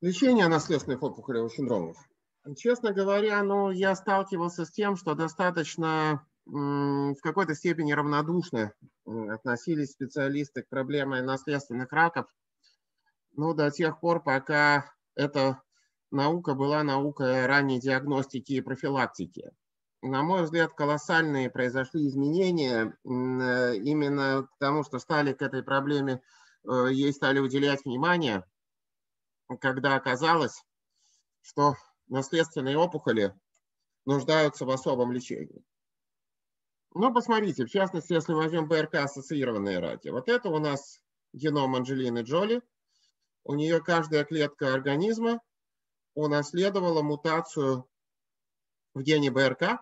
Лечение наследственных опухолевых синдромов. Честно говоря, ну, я сталкивался с тем, что достаточно в какой-то степени равнодушно относились специалисты к проблеме наследственных раков, ну, до тех пор, пока эта наука была наукой ранней диагностики и профилактики. На мой взгляд, колоссальные произошли изменения э, именно к тому, что стали к этой проблеме, э, ей стали уделять внимание, когда оказалось, что наследственные опухоли нуждаются в особом лечении. Ну, посмотрите, в частности, если мы возьмем БРК-ассоциированные раки. Вот это у нас геном Анджелины Джоли. У нее каждая клетка организма унаследовала мутацию в гене БРК,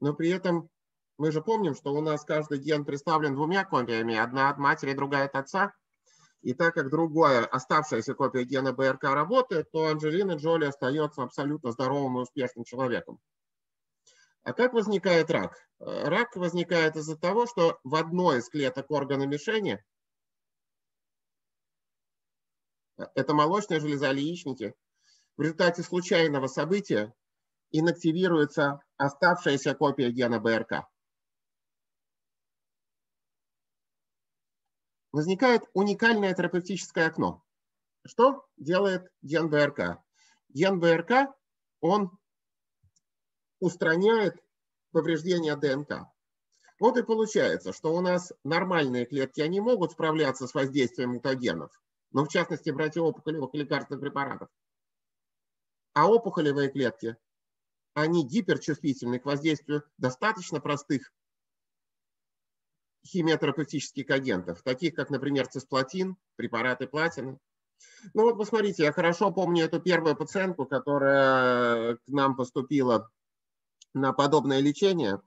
но при этом мы же помним, что у нас каждый ген представлен двумя копиями, одна от матери, другая от отца. И так как другая, оставшаяся копия гена БРК работает, то Анджелина Джоли остается абсолютно здоровым и успешным человеком. А как возникает рак? Рак возникает из-за того, что в одной из клеток органа мишени, это молочная железа или яичники, в результате случайного события инактивируется оставшаяся копия гена БРК. Возникает уникальное терапевтическое окно. Что делает ген БРК? Ген БРК, он устраняет повреждения ДНК. Вот и получается, что у нас нормальные клетки, они могут справляться с воздействием мутагенов, но в частности брать опухолевых лекарственных препаратов. А опухолевые клетки, они гиперчувствительны к воздействию достаточно простых химиотерапевтических агентов, таких как, например, цисплатин, препараты платины. Ну вот посмотрите, я хорошо помню эту первую пациентку, которая к нам поступила на подобное лечение.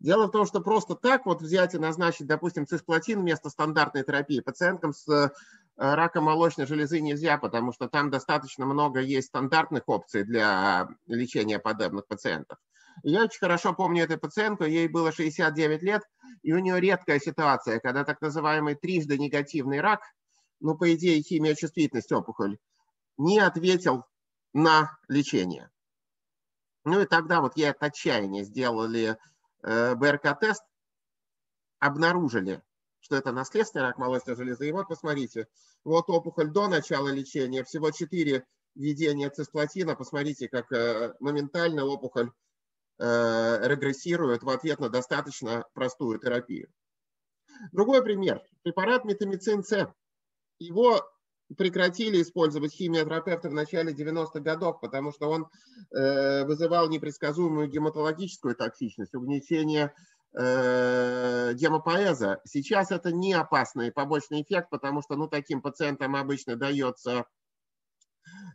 Дело в том, что просто так вот взять и назначить, допустим, цисплатин вместо стандартной терапии пациенткам с э, раком молочной железы нельзя, потому что там достаточно много есть стандартных опций для лечения подобных пациентов. Я очень хорошо помню эту пациентку, ей было 69 лет, и у нее редкая ситуация, когда так называемый трижды негативный рак, ну, по идее, химиочувствительность опухоль, не ответил на лечение. Ну и тогда вот я от отчаяния сделали э, БРК-тест, обнаружили, что это наследственный рак молочной железы. И вот посмотрите, вот опухоль до начала лечения, всего 4 введения цисплатина. Посмотрите, как э, моментально опухоль э, регрессирует в ответ на достаточно простую терапию. Другой пример. Препарат метамицин С. Его прекратили использовать химиотерапевты в начале 90-х годов, потому что он э, вызывал непредсказуемую гематологическую токсичность, угнетение э, гемопоэза. Сейчас это не опасный побочный эффект, потому что ну, таким пациентам обычно дается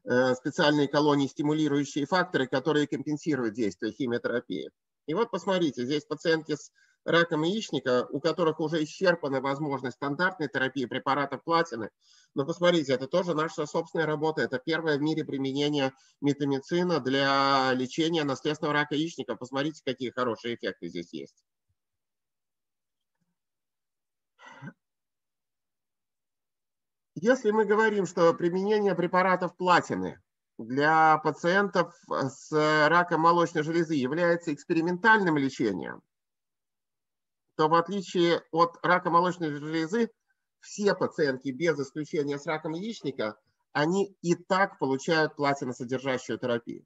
специальные колонии стимулирующие факторы, которые компенсируют действие химиотерапии. И вот посмотрите, здесь пациентки с раком яичника, у которых уже исчерпана возможность стандартной терапии препаратов платины. Но посмотрите, это тоже наша собственная работа. Это первое в мире применение метамицина для лечения наследственного рака яичника. Посмотрите, какие хорошие эффекты здесь есть. Если мы говорим, что применение препаратов платины для пациентов с раком молочной железы является экспериментальным лечением, то в отличие от рака молочной железы, все пациентки без исключения с раком яичника, они и так получают платиносодержащую терапию.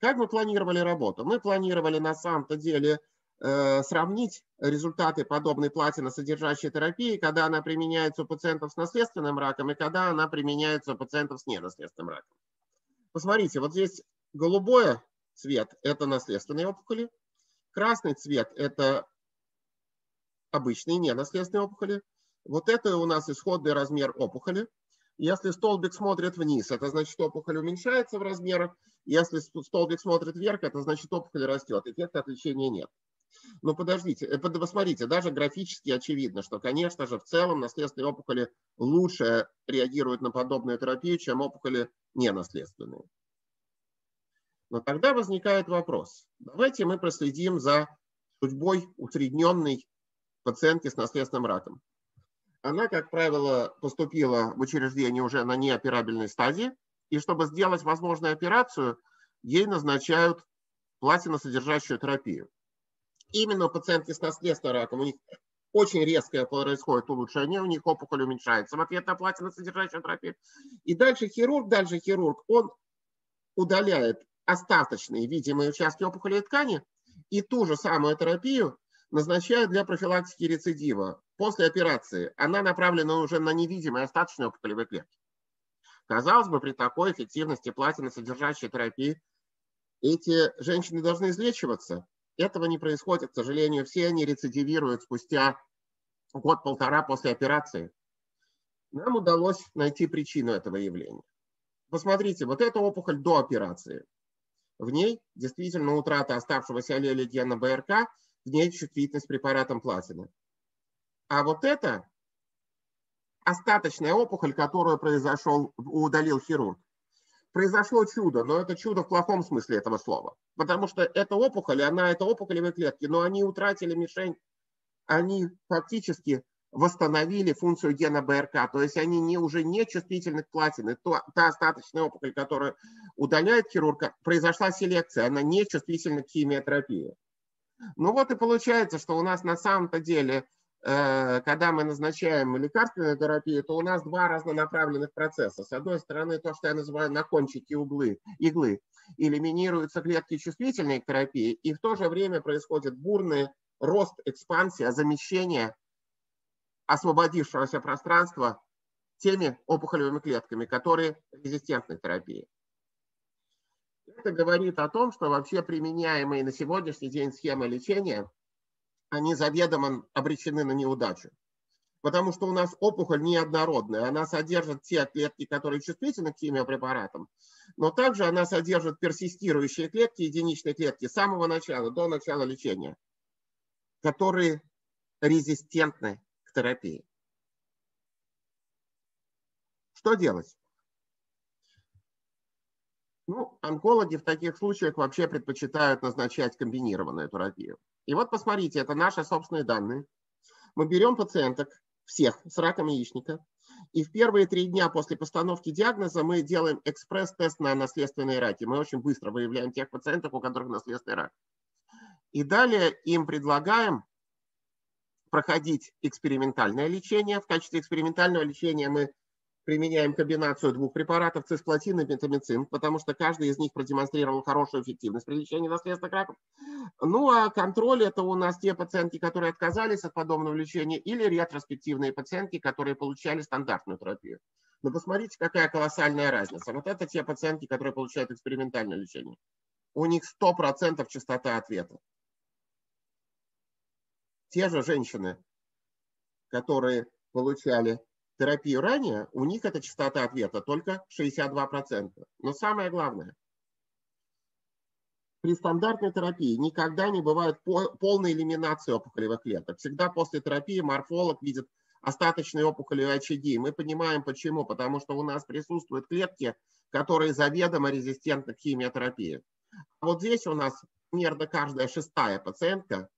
Как мы планировали работу? Мы планировали на самом-то деле э, сравнить результаты подобной платиносодержащей терапии, когда она применяется у пациентов с наследственным раком и когда она применяется у пациентов с ненаследственным раком. Посмотрите, вот здесь голубое цвет – это наследственные опухоли, Красный цвет – это обычные ненаследственные опухоли. Вот это у нас исходный размер опухоли. Если столбик смотрит вниз, это значит, опухоль уменьшается в размерах. Если столбик смотрит вверх, это значит, опухоль растет. Эффекта от лечения нет. Но подождите, э, посмотрите, даже графически очевидно, что, конечно же, в целом наследственные опухоли лучше реагируют на подобную терапию, чем опухоли ненаследственные. Но тогда возникает вопрос. Давайте мы проследим за судьбой усредненной пациентки с наследственным раком. она, как правило, поступила в учреждение уже на неоперабельной стадии, и чтобы сделать возможную операцию, ей назначают платиносодержащую терапию. Именно пациентки с наследственным раком, у них очень резкое происходит улучшение, у них опухоль уменьшается в ответ на платиносодержащую терапию. И дальше хирург, дальше хирург, он удаляет остаточные видимые участки опухолевой ткани и ту же самую терапию назначают для профилактики рецидива. После операции она направлена уже на невидимые остаточные опухолевые клетки. Казалось бы, при такой эффективности платиносодержащей терапии эти женщины должны излечиваться. Этого не происходит, к сожалению. Все они рецидивируют спустя год-полтора после операции. Нам удалось найти причину этого явления. Посмотрите, вот эта опухоль до операции. В ней действительно утрата оставшегося аллеля гена БРК, в ней чувствительность препаратом платины. А вот это остаточная опухоль, которую произошел, удалил хирург. Произошло чудо, но это чудо в плохом смысле этого слова. Потому что эта опухоль, она это опухолевые клетки, но они утратили мишень, они фактически восстановили функцию гена БРК, то есть они не, уже не чувствительны к платине. То, та остаточная опухоль, которую удаляет хирург, произошла селекция, она не чувствительна к химиотерапии. Ну вот и получается, что у нас на самом-то деле, когда мы назначаем лекарственную терапию, то у нас два разнонаправленных процесса. С одной стороны, то, что я называю на кончике углы, иглы, элиминируются клетки чувствительной к терапии, и в то же время происходит бурный рост, экспансия, замещение освободившегося пространства теми опухолевыми клетками, которые резистентны к терапии. Это говорит о том, что вообще применяемые на сегодняшний день схемы лечения, они заведомо обречены на неудачу. Потому что у нас опухоль неоднородная. Она содержит те клетки, которые чувствительны к химиопрепаратам, но также она содержит персистирующие клетки, единичные клетки с самого начала, до начала лечения, которые резистентны терапии. Что делать? Ну, онкологи в таких случаях вообще предпочитают назначать комбинированную терапию. И вот посмотрите, это наши собственные данные. Мы берем пациенток, всех с раком яичника, и в первые три дня после постановки диагноза мы делаем экспресс-тест на наследственные раки. Мы очень быстро выявляем тех пациентов, у которых наследственный рак. И далее им предлагаем проходить экспериментальное лечение. В качестве экспериментального лечения мы применяем комбинацию двух препаратов цисплатин и метамицин, потому что каждый из них продемонстрировал хорошую эффективность при лечении наследственных раков. Ну а контроль это у нас те пациентки, которые отказались от подобного лечения или ретроспективные пациентки, которые получали стандартную терапию. Но посмотрите, какая колоссальная разница. Вот это те пациентки, которые получают экспериментальное лечение. У них 100% частота ответа те же женщины, которые получали терапию ранее, у них эта частота ответа только 62%. Но самое главное, при стандартной терапии никогда не бывает полной элиминации опухолевых клеток. Всегда после терапии морфолог видит остаточные опухолевые очаги. И мы понимаем почему. Потому что у нас присутствуют клетки, которые заведомо резистентны к химиотерапии. А вот здесь у нас примерно каждая шестая пациентка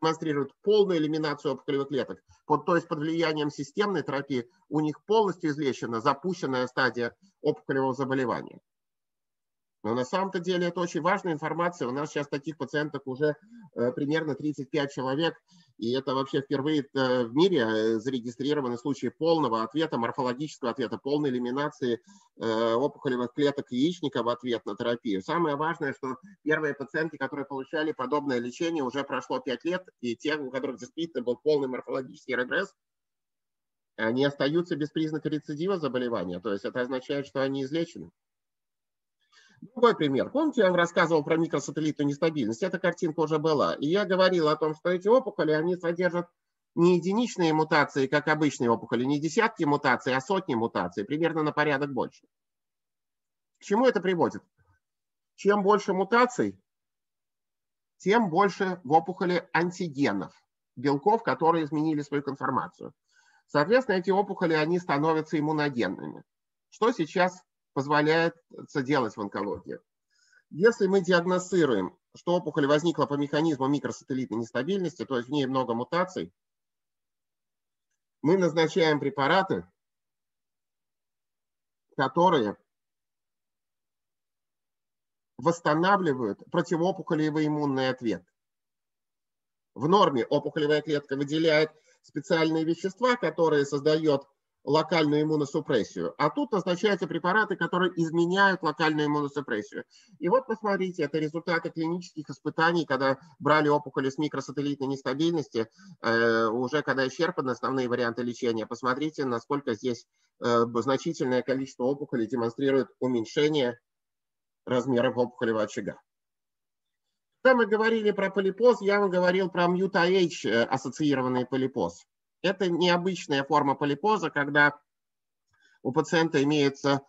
демонстрируют полную элиминацию опухолевых клеток, под, то есть под влиянием системной терапии у них полностью излечена запущенная стадия опухолевого заболевания. Но на самом-то деле это очень важная информация. У нас сейчас таких пациентов уже э, примерно 35 человек. И это вообще впервые э, в мире э, зарегистрированы случаи полного ответа, морфологического ответа, полной элиминации опухолевых клеток яичника в ответ на терапию. Самое важное, что первые пациенты, которые получали подобное лечение, уже прошло 5 лет, и те, у которых действительно был полный морфологический регресс, они остаются без признака рецидива заболевания. То есть это означает, что они излечены. Другой пример. Помните, я вам рассказывал про микросателлитную нестабильность? Эта картинка уже была. И я говорил о том, что эти опухоли, они содержат не единичные мутации, как обычные опухоли, не десятки мутаций, а сотни мутаций, примерно на порядок больше. К чему это приводит? Чем больше мутаций, тем больше в опухоли антигенов, белков, которые изменили свою конформацию. Соответственно, эти опухоли, они становятся иммуногенными. Что сейчас позволяет делать в онкологии. Если мы диагностируем, что опухоль возникла по механизму микросателлитной нестабильности, то есть в ней много мутаций, мы назначаем препараты, которые восстанавливают противоопухолевый иммунный ответ. В норме опухолевая клетка выделяет специальные вещества, которые создают локальную иммуносупрессию. А тут назначаются препараты, которые изменяют локальную иммуносупрессию. И вот посмотрите, это результаты клинических испытаний, когда брали опухоли с микросателлитной нестабильности, э, уже когда исчерпаны основные варианты лечения. Посмотрите, насколько здесь э, значительное количество опухолей демонстрирует уменьшение размеров опухолевого очага. Когда мы говорили про полипоз, я вам говорил про мьюта-H э, ассоциированный полипоз. Это необычная форма полипоза, когда у пациента имеется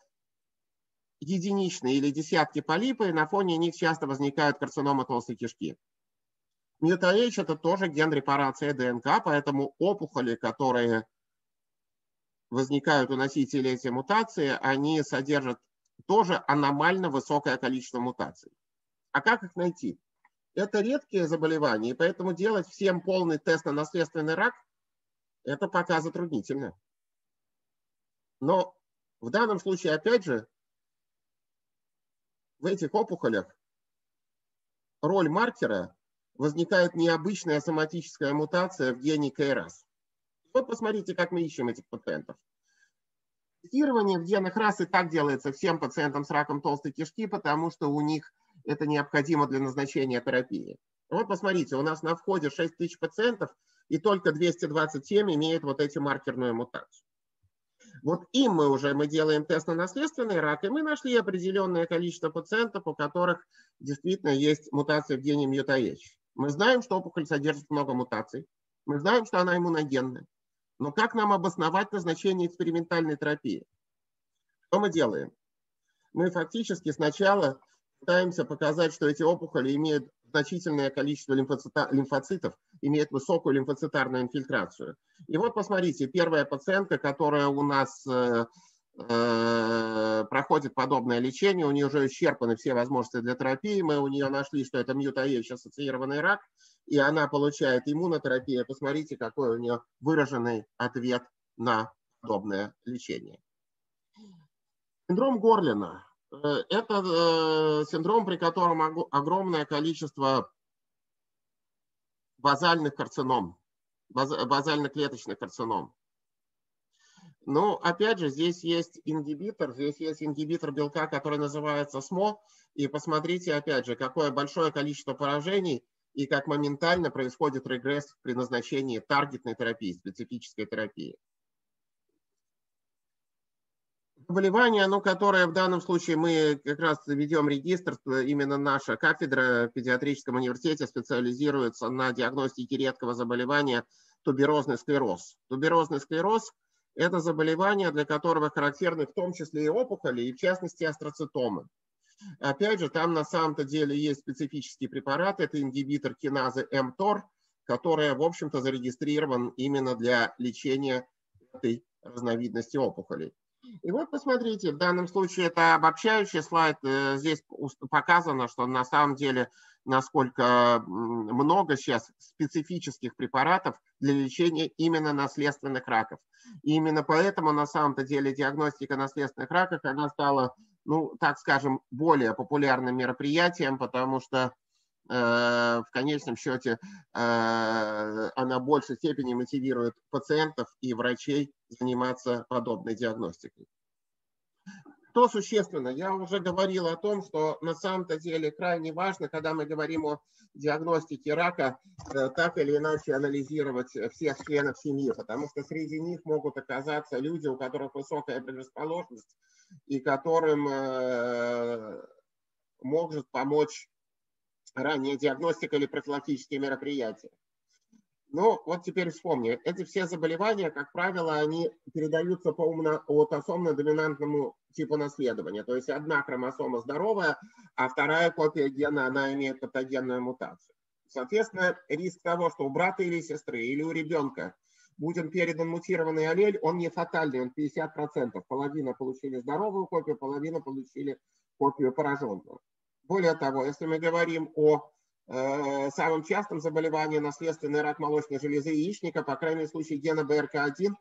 единичные или десятки полипы, и на фоне них часто возникают карциномы толстой кишки. Мьюта-H – это тоже ген репарации ДНК, поэтому опухоли, которые возникают у носителей эти мутации, они содержат тоже аномально высокое количество мутаций. А как их найти? Это редкие заболевания, и поэтому делать всем полный тест на наследственный рак это пока затруднительно. Но в данном случае, опять же, в этих опухолях роль маркера возникает необычная соматическая мутация в гене КРАС. Вот посмотрите, как мы ищем этих пациентов. Тестирование в генах РАС и так делается всем пациентам с раком толстой кишки, потому что у них это необходимо для назначения терапии. Вот посмотрите, у нас на входе 6 тысяч пациентов – и только 227 имеют вот эти маркерную мутацию. Вот им мы уже мы делаем тест на наследственный рак, и мы нашли определенное количество пациентов, у которых действительно есть мутация в гене MUTAH. Мы знаем, что опухоль содержит много мутаций, мы знаем, что она иммуногенная. Но как нам обосновать назначение экспериментальной терапии? Что мы делаем? Мы фактически сначала пытаемся показать, что эти опухоли имеют значительное количество лимфоцитов, имеет высокую лимфоцитарную инфильтрацию. И вот посмотрите, первая пациентка, которая у нас э, э, проходит подобное лечение, у нее уже исчерпаны все возможности для терапии, мы у нее нашли, что это мьютаевич ассоциированный рак, и она получает иммунотерапию. Посмотрите, какой у нее выраженный ответ на подобное лечение. Синдром Горлина. Э, это э, синдром, при котором огромное количество базальных карцином, базально-клеточных карцином. Но опять же, здесь есть ингибитор, здесь есть ингибитор белка, который называется СМО. И посмотрите, опять же, какое большое количество поражений и как моментально происходит регресс при назначении таргетной терапии, специфической терапии заболевание, ну, которое в данном случае мы как раз ведем регистр, именно наша кафедра в педиатрическом университете специализируется на диагностике редкого заболевания туберозный склероз. Туберозный склероз – это заболевание, для которого характерны в том числе и опухоли, и в частности астроцитомы. Опять же, там на самом-то деле есть специфический препарат, это ингибитор киназы МТОР, который, в общем-то, зарегистрирован именно для лечения этой разновидности опухолей. И вот посмотрите, в данном случае это обобщающий слайд. Э, здесь показано, что на самом деле насколько много сейчас специфических препаратов для лечения именно наследственных раков. И именно поэтому на самом-то деле диагностика наследственных раков, она стала, ну, так скажем, более популярным мероприятием, потому что в конечном счете э, она в большей степени мотивирует пациентов и врачей заниматься подобной диагностикой. То существенно, я уже говорил о том, что на самом-то деле крайне важно, когда мы говорим о диагностике рака, э, так или иначе анализировать всех членов семьи, потому что среди них могут оказаться люди, у которых высокая предрасположенность и которым может помочь ранняя диагностика или профилактические мероприятия. Ну, вот теперь вспомни, эти все заболевания, как правило, они передаются по аутосомно-доминантному типу наследования. То есть одна хромосома здоровая, а вторая копия гена, она имеет патогенную мутацию. Соответственно, риск того, что у брата или сестры, или у ребенка будет передан мутированный аллель, он не фатальный, он 50%. Половина получили здоровую копию, половина получили копию пораженную. Более того, если мы говорим о самым частым заболеванием наследственный рак молочной железы яичника, по крайней мере, случае гена БРК1,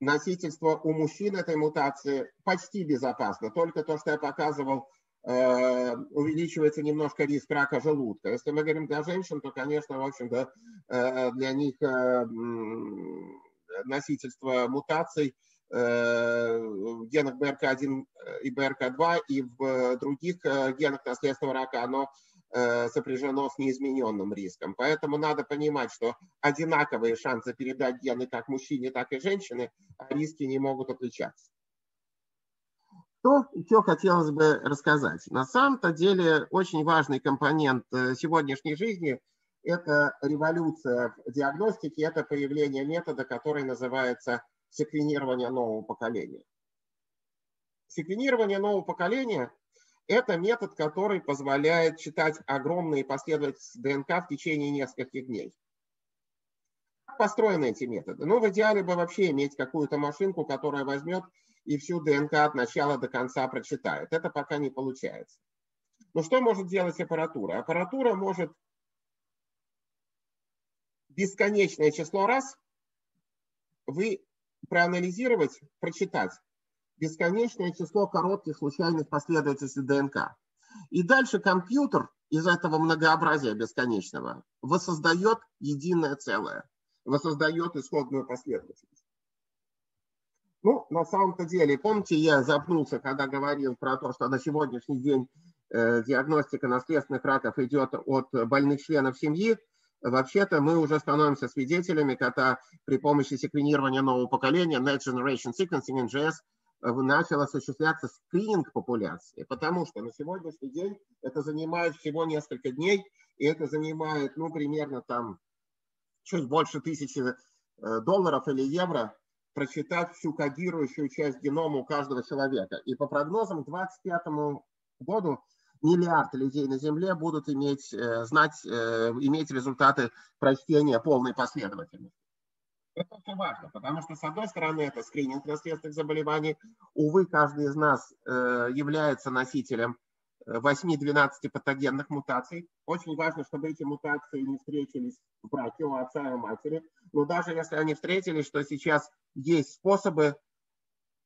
носительство у мужчин этой мутации почти безопасно. Только то, что я показывал, увеличивается немножко риск рака желудка. Если мы говорим для женщин, то, конечно, в общем-то, для них носительство мутаций в генах БРК1 и БРК2 и в других генах наследственного рака, оно сопряжено с неизмененным риском. Поэтому надо понимать, что одинаковые шансы передать гены как мужчине, так и женщине, а риски не могут отличаться. Что хотелось бы рассказать? На самом-то деле очень важный компонент сегодняшней жизни – это революция в диагностике, это появление метода, который называется секвенирование нового поколения. Секвенирование нового поколения – это метод, который позволяет читать огромные последовательности ДНК в течение нескольких дней. Как построены эти методы? Ну, в идеале бы вообще иметь какую-то машинку, которая возьмет и всю ДНК от начала до конца прочитает. Это пока не получается. Но что может делать аппаратура? Аппаратура может бесконечное число раз вы проанализировать, прочитать бесконечное число коротких случайных последовательностей ДНК. И дальше компьютер из этого многообразия бесконечного воссоздает единое целое, воссоздает исходную последовательность. Ну, на самом-то деле, помните, я запнулся, когда говорил про то, что на сегодняшний день э, диагностика наследственных раков идет от больных членов семьи, Вообще-то мы уже становимся свидетелями, когда при помощи секвенирования нового поколения Next Generation Sequencing, NGS, э, начал осуществляться скрининг популяции, потому что на сегодняшний день это занимает всего несколько дней, и это занимает, ну, примерно там чуть больше тысячи э, долларов или евро прочитать всю кодирующую часть генома у каждого человека. И по прогнозам к 2025 году миллиард людей на Земле будут иметь, э, знать, э, иметь результаты прочтения полной последовательности. Это очень важно, потому что, с одной стороны, это скрининг наследственных заболеваний. Увы, каждый из нас э, является носителем 8-12 патогенных мутаций. Очень важно, чтобы эти мутации не встретились в браке у отца и матери. Но даже если они встретились, что сейчас есть способы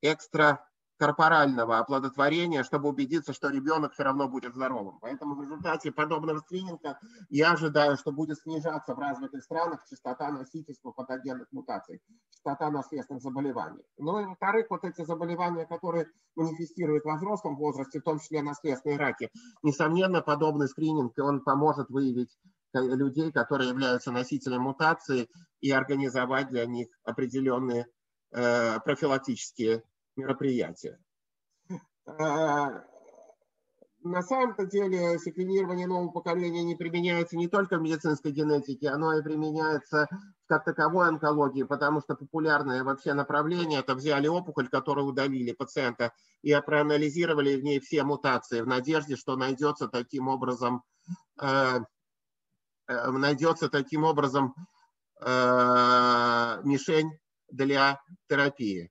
экстра корпорального оплодотворения, чтобы убедиться, что ребенок все равно будет здоровым. Поэтому в результате подобного скрининга я ожидаю, что будет снижаться в развитых странах частота носительства патогенных мутаций, частота наследственных заболеваний. Ну и во-вторых, вот эти заболевания, которые манифестируют во взрослом возрасте, в том числе наследственные раки, несомненно, подобный скрининг, он поможет выявить людей, которые являются носителем мутации и организовать для них определенные э, профилактические мероприятия. А, на самом-то деле секвенирование нового поколения не применяется не только в медицинской генетике, оно и применяется как таковой онкологии, потому что популярное вообще направление – это взяли опухоль, которую удалили пациента, и проанализировали в ней все мутации в надежде, что найдется таким образом, э, э, найдется таким образом э, мишень для терапии.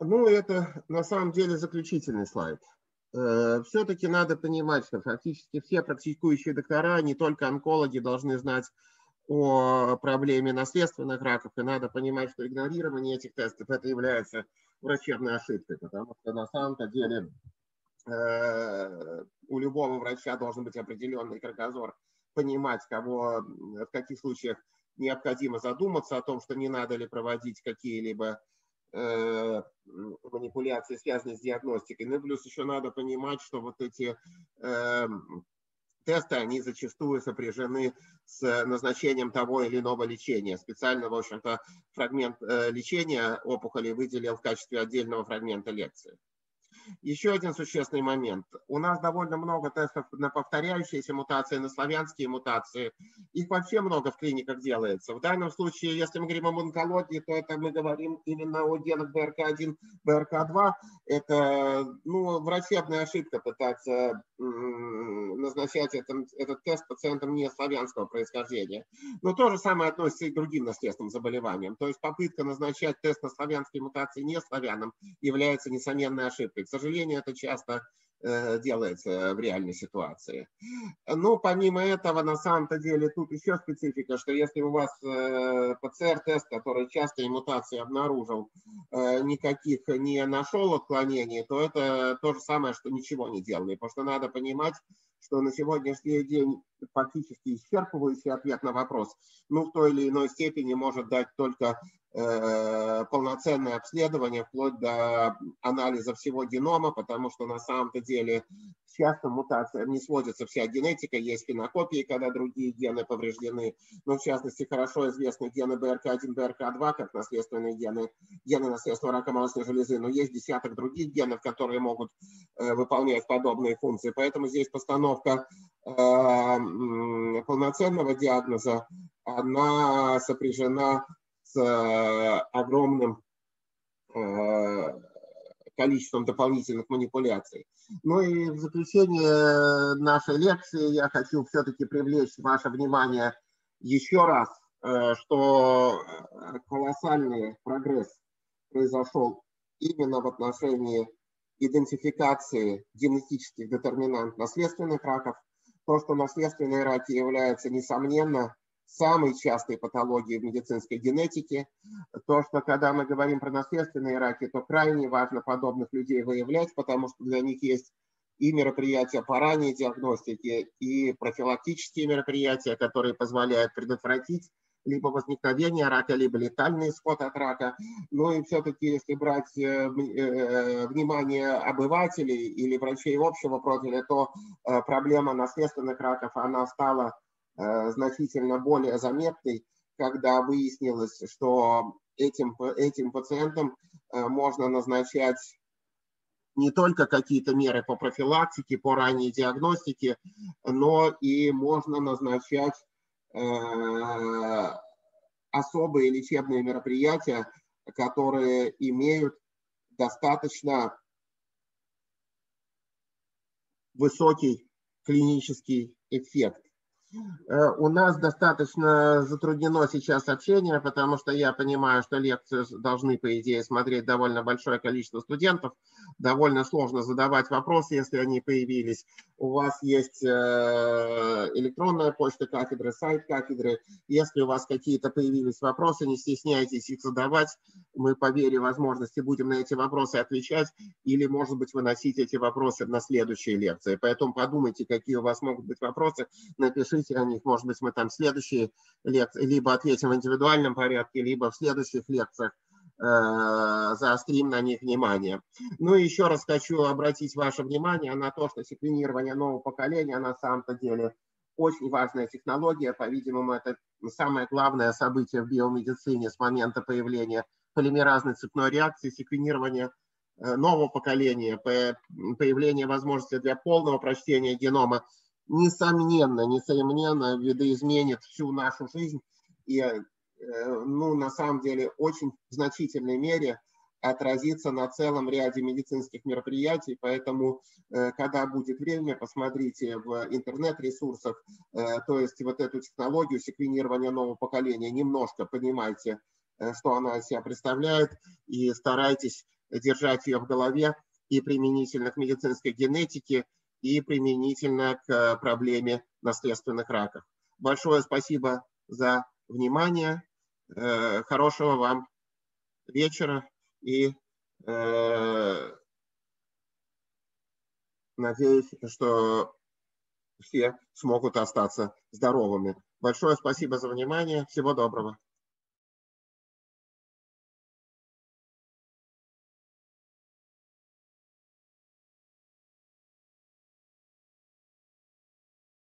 Ну, это на самом деле заключительный слайд. Э, Все-таки надо понимать, что фактически все практикующие доктора, не только онкологи, должны знать о проблеме наследственных раков, и надо понимать, что игнорирование этих тестов это является врачебной ошибкой, потому что на самом-то деле э, у любого врача должен быть определенный кругозор, понимать, кого, в каких случаях необходимо задуматься о том, что не надо ли проводить какие-либо манипуляции, связанные с диагностикой. Ну и плюс еще надо понимать, что вот эти э, тесты, они зачастую сопряжены с назначением того или иного лечения. Специально, в общем-то, фрагмент э, лечения опухоли выделил в качестве отдельного фрагмента лекции. Еще один существенный момент. У нас довольно много тестов на повторяющиеся мутации, на славянские мутации. Их вообще много в клиниках делается. В данном случае, если мы говорим о онкологии, то это мы говорим именно о генах БРК1, БРК2. Это ну, врачебная ошибка пытаться назначать этот, этот тест пациентам не славянского происхождения. Но то же самое относится и к другим наследственным заболеваниям. То есть попытка назначать тест на славянские мутации не славянам является несомненной ошибкой. Сожалению, это часто Э, делается в реальной ситуации. Ну, помимо этого, на самом-то деле, тут еще специфика, что если у вас э, ПЦР-тест, который частые мутации обнаружил, э, никаких не нашел отклонений, то это то же самое, что ничего не делали. Потому что надо понимать, что на сегодняшний день фактически исчерпывающий ответ на вопрос, ну, в той или иной степени может дать только Э, полноценное обследование вплоть до анализа всего генома, потому что на самом-то деле часто мутациям не сводится вся генетика, есть фенокопии, когда другие гены повреждены, но в частности хорошо известны гены БРК1, БРК2, как наследственные гены, гены наследства рака молочной железы, но есть десяток других генов, которые могут э, выполнять подобные функции. Поэтому здесь постановка э, полноценного диагноза, она сопряжена с э, огромным э, количеством дополнительных манипуляций. Ну и в заключение нашей лекции я хочу все-таки привлечь ваше внимание еще раз, что колоссальный прогресс произошел именно в отношении идентификации генетических детерминант наследственных раков. То, что наследственные раки являются, несомненно, самой частой патологии в медицинской генетике. То, что когда мы говорим про наследственные раки, то крайне важно подобных людей выявлять, потому что для них есть и мероприятия по ранней диагностике, и профилактические мероприятия, которые позволяют предотвратить либо возникновение рака, либо летальный исход от рака. Ну и все-таки, если брать э, э, внимание обывателей или врачей общего профиля, то э, проблема наследственных раков, она стала значительно более заметной, когда выяснилось, что этим, этим пациентам можно назначать не только какие-то меры по профилактике, по ранней диагностике, но и можно назначать особые лечебные мероприятия, которые имеют достаточно высокий клинический эффект. Э, у нас достаточно затруднено сейчас общение, потому что я понимаю, что лекцию должны, по идее, смотреть довольно большое количество студентов. Довольно сложно задавать вопросы, если они появились. У вас есть э, электронная почта кафедры, сайт кафедры. Если у вас какие-то появились вопросы, не стесняйтесь их задавать. Мы по вере возможности будем на эти вопросы отвечать или, может быть, выносить эти вопросы на следующие лекции. Поэтому подумайте, какие у вас могут быть вопросы, напишите о них, может быть, мы там следующие лекции либо ответим в индивидуальном порядке, либо в следующих лекциях заострим на них внимание. Ну и еще раз хочу обратить ваше внимание на то, что секвенирование нового поколения на самом-то деле очень важная технология. По-видимому, это самое главное событие в биомедицине с момента появления полимеразной цепной реакции, секвенирование э, нового поколения, появление возможности для полного прочтения генома несомненно, несомненно, видоизменит всю нашу жизнь и, э, ну, на самом деле, очень в значительной мере отразится на целом ряде медицинских мероприятий, поэтому, э, когда будет время, посмотрите в интернет-ресурсах, э, то есть вот эту технологию секвенирования нового поколения, немножко понимайте, что она из себя представляет, и старайтесь держать ее в голове и применительно к медицинской генетике, и применительно к проблеме наследственных раков. Большое спасибо за внимание. Э, хорошего вам вечера и э, надеюсь, что все смогут остаться здоровыми. Большое спасибо за внимание. Всего доброго.